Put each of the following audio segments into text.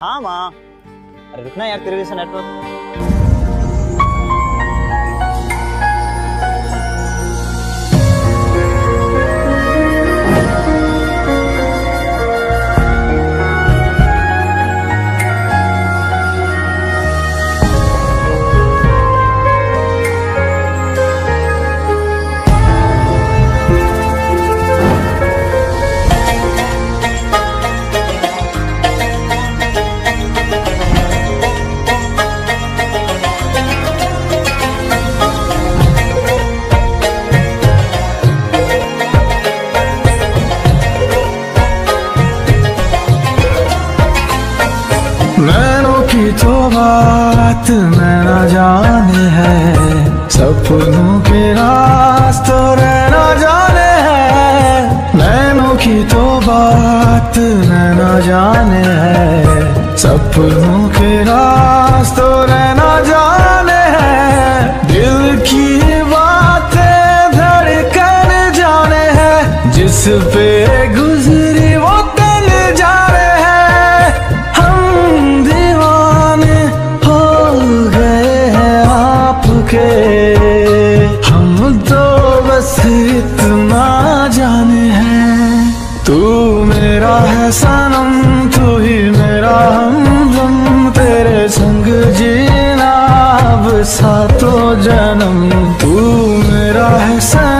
हाँ माँ अरे रुकना यार तेरे से नेटवर्क तो बात मैं न जाने है। सपनों के रास्त रहना जाने है। नैनों की तो बात मैं न जाने है। सपनों के रास्त रहना जाने है। दिल की बातें धड़कन जाने है। जिस पे तू मेरा है सनम, तू ही मेरा हमदम तेरे संग जीना अब सातों जन्म। तू मेरा है सनम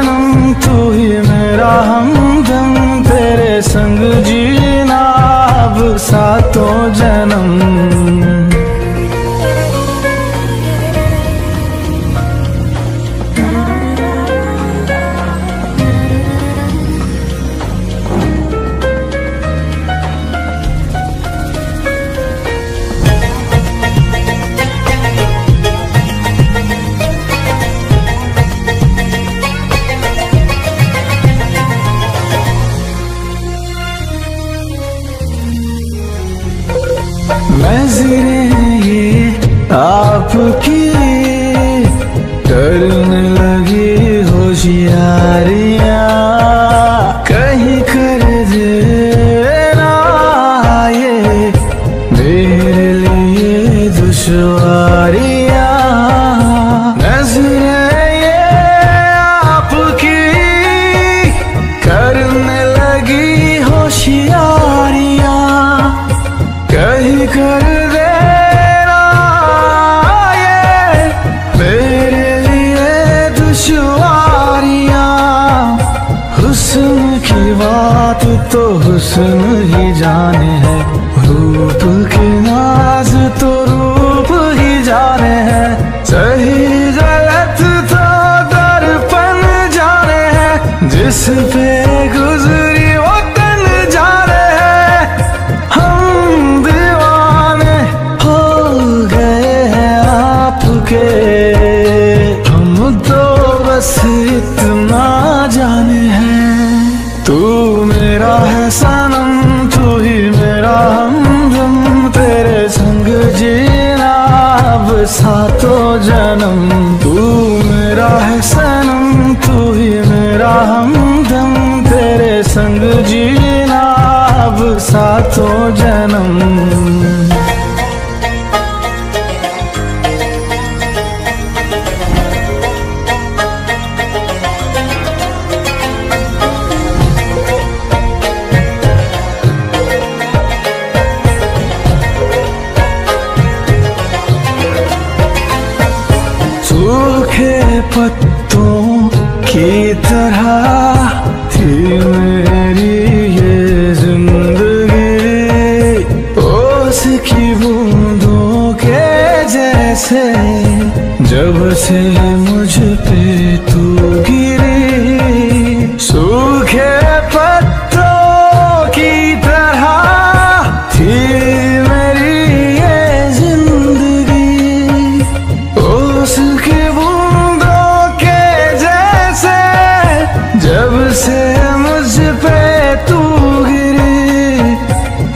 नज़रें ये आपकी करने लगी होशियारियाँ बात तो हुस्न ही जाने है। रूप के नाज तो रूप ही जाने है। सही गलत तो दर्पण जाने है। जिस पे अब सातों जन्म, तू मेरा है सनम, तू ही मेरा हमदम, तेरे संग जीना अब सातों जन्म। पत्तों की तरह थी मेरी ये ज़िंदगी। ओस की बूंदों के जैसे जब से मुझ पे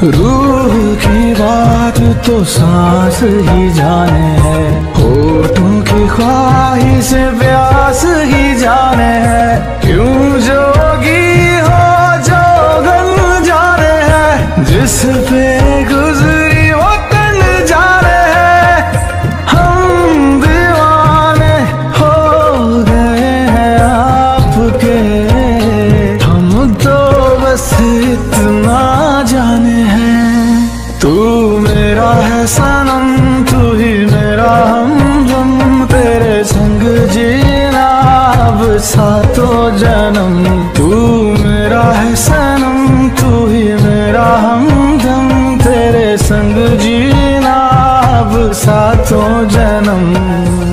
रूह की बात तो सांस ही जाने है होठों की ख्वाहिश व्यास ही जाने है। क्यों जोगी हो जोगन जाने है, जिस पे सातों जन्म, तू मेरा है सनम, तू ही मेरा हमदम, तेरे संग जीना अब सातों जन्म।